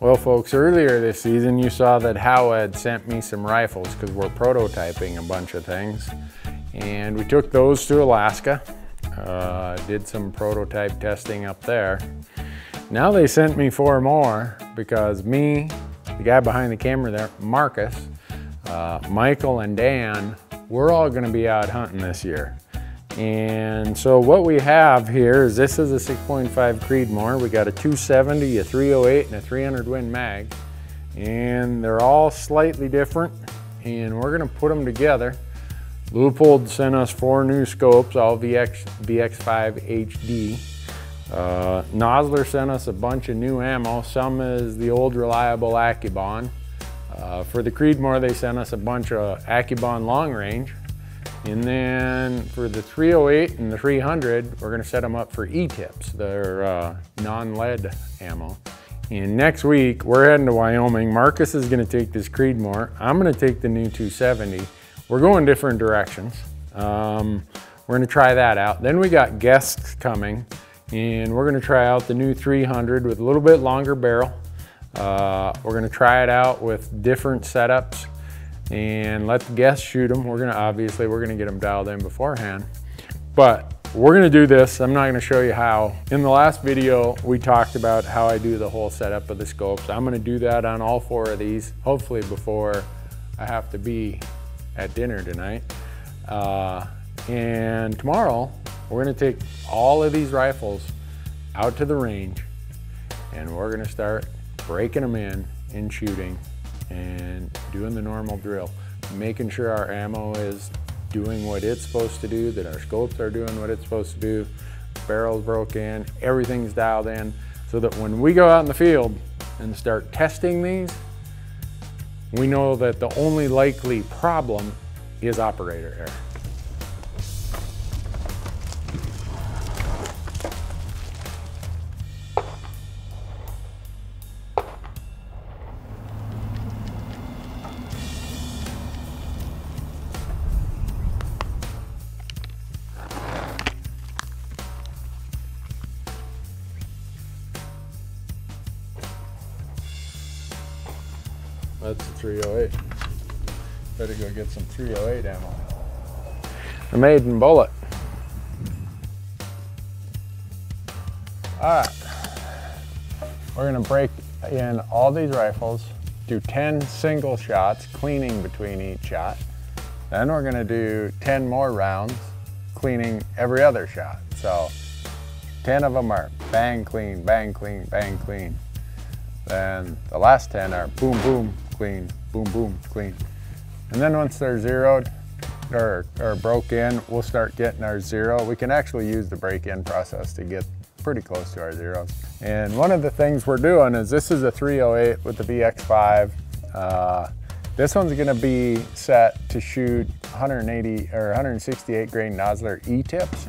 Well folks, earlier this season you saw that Howa had sent me some rifles because we're prototyping a bunch of things. And we took those to Alaska, uh, did some prototype testing up there. Now they sent me four more because me, the guy behind the camera there, Marcus, uh, Michael and Dan, we're all gonna be out hunting this year. And so what we have here is this is a 6.5 Creedmoor. We got a 270, a 308, and a 300 Win Mag. And they're all slightly different. And we're gonna put them together. Leupold sent us four new scopes, all VX, VX5 HD. Uh, Nosler sent us a bunch of new ammo. Some is the old reliable AccuBond. Uh, for the Creedmoor, they sent us a bunch of AccuBond long range. And then for the 308 and the 300, we're gonna set them up for E-tips. They're uh, non-lead ammo. And next week, we're heading to Wyoming. Marcus is gonna take this Creedmoor. I'm gonna take the new 270. We're going different directions. Um, we're gonna try that out. Then we got guests coming and we're gonna try out the new 300 with a little bit longer barrel. Uh, we're gonna try it out with different setups and let the guests shoot them. We're gonna, obviously, we're gonna get them dialed in beforehand. But we're gonna do this. I'm not gonna show you how. In the last video, we talked about how I do the whole setup of the scopes. I'm gonna do that on all four of these, hopefully before I have to be at dinner tonight. Uh, and tomorrow, we're gonna take all of these rifles out to the range and we're gonna start breaking them in and shooting and doing the normal drill, making sure our ammo is doing what it's supposed to do, that our scopes are doing what it's supposed to do, barrels broke in, everything's dialed in, so that when we go out in the field and start testing these, we know that the only likely problem is operator error. That's a 308. Better go get some 308 ammo. The maiden bullet. All right. We're gonna break in all these rifles, do 10 single shots, cleaning between each shot. Then we're gonna do 10 more rounds, cleaning every other shot. So 10 of them are bang clean, bang clean, bang clean. Then the last 10 are boom, boom, clean, boom, boom, clean. And then once they're zeroed or, or broke in, we'll start getting our zero. We can actually use the break-in process to get pretty close to our zeros. And one of the things we're doing is this is a 308 with the VX5. Uh, this one's gonna be set to shoot 180 or 168 grain Nosler E-tips.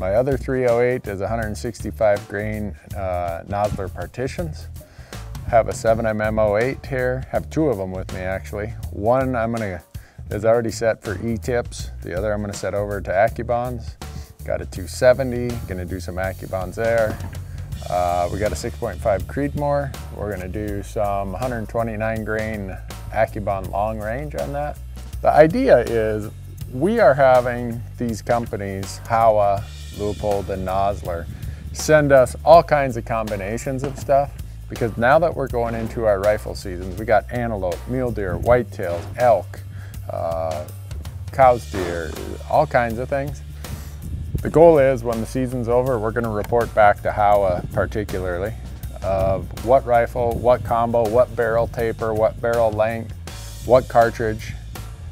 My other 308 is 165 grain uh, Nosler partitions have a 7mm08 here, have two of them with me actually. One I'm gonna, is already set for E-tips. The other I'm gonna set over to AccuBonds. Got a 270, gonna do some AccuBonds there. Uh, we got a 6.5 Creedmoor. We're gonna do some 129 grain AccuBond long range on that. The idea is we are having these companies, Howa, Leupold, and Nosler, send us all kinds of combinations of stuff because now that we're going into our rifle seasons, we got antelope, mule deer, whitetails, elk, uh, Coues deer, all kinds of things. The goal is when the season's over, we're gonna report back to Howa particularly of what rifle, what combo, what barrel taper, what barrel length, what cartridge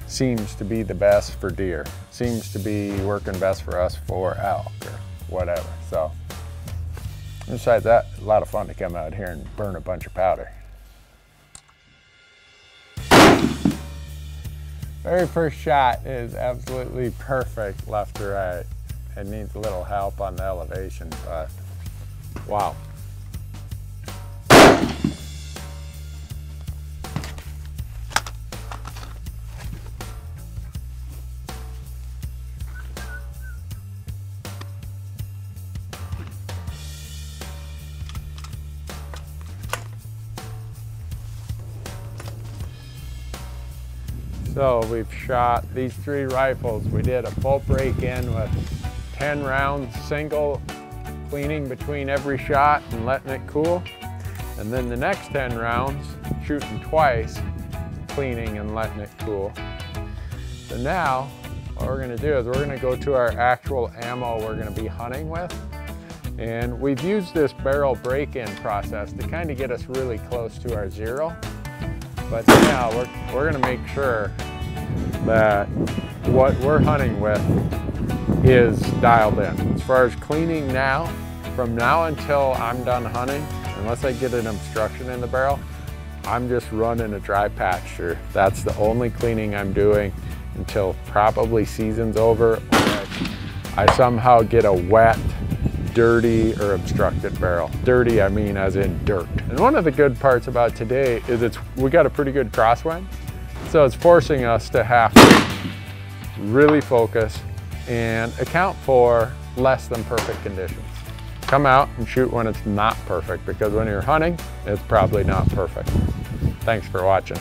seems to be the best for deer, seems to be working best for us for elk or whatever. So Besides that, a lot of fun to come out here and burn a bunch of powder. Very first shot is absolutely perfect left to right. It needs a little help on the elevation, but wow. So we've shot these three rifles. We did a full break-in with 10 rounds single, cleaning between every shot and letting it cool. And then the next 10 rounds, shooting twice, cleaning and letting it cool. So now, what we're gonna do is we're gonna go to our actual ammo we're gonna be hunting with. And we've used this barrel break-in process to kind of get us really close to our zero. But now we're, we're gonna make sure that what we're hunting with is dialed in. As far as cleaning now, from now until I'm done hunting, unless I get an obstruction in the barrel, I'm just running a dry through. That's the only cleaning I'm doing until probably season's over or I somehow get a wet dirty or obstructed barrel. Dirty, I mean as in dirt. And one of the good parts about today is it's we got a pretty good crosswind. So it's forcing us to have to really focus and account for less than perfect conditions. Come out and shoot when it's not perfect because when you're hunting, it's probably not perfect. Thanks for watching.